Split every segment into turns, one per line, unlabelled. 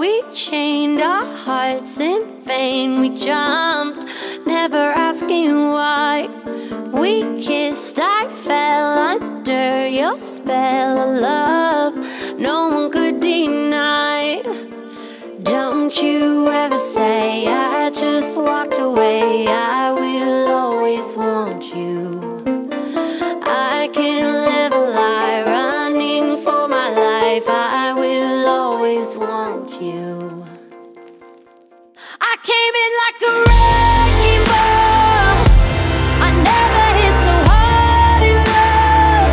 we chained our hearts in vain. We jumped, never asking why. We kissed, I fell under your spell of love. No one could deny. Don't you ever say I just walked away. I will always want you. Always want you. I came in like a wrecking ball. I never hit so hard in love.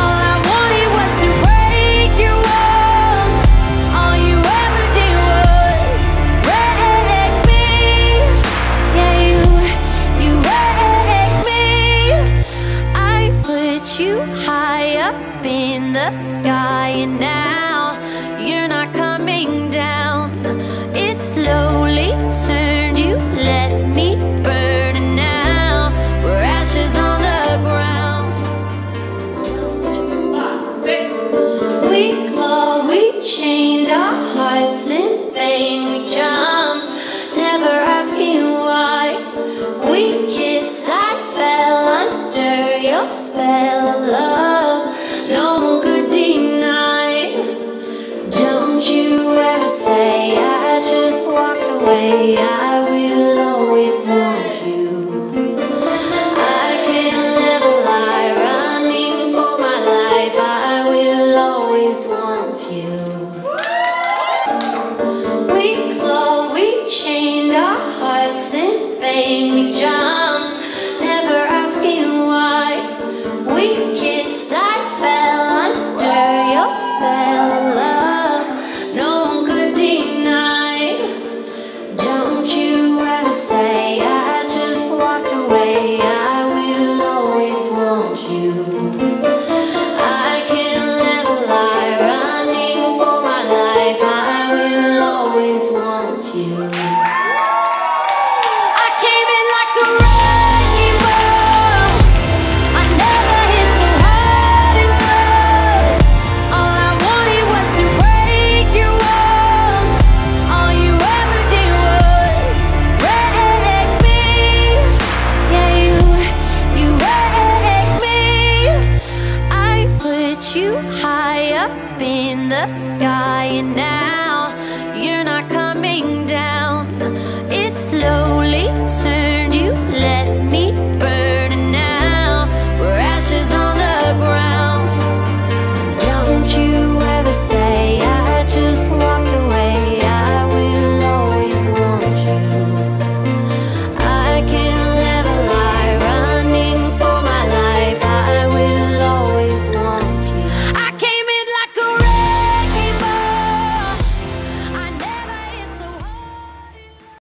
All I wanted was to break your walls. All you ever did was wreck me. Yeah, you, you wrecked me. I put you high up in the sky, and now you're not coming down. It slowly turned, you let me burn, and now we're ashes on the ground. We clawed, we chained our hearts in vain. We jumped, never asking why. We kissed, I fell under your spell. I will always want you. I can't live a lie running for my life. I will always want you. We clawed, we chained our hearts in vain. Say I just walked away. I will always want you. I a lie running for my life. I will always want you. The sky, and now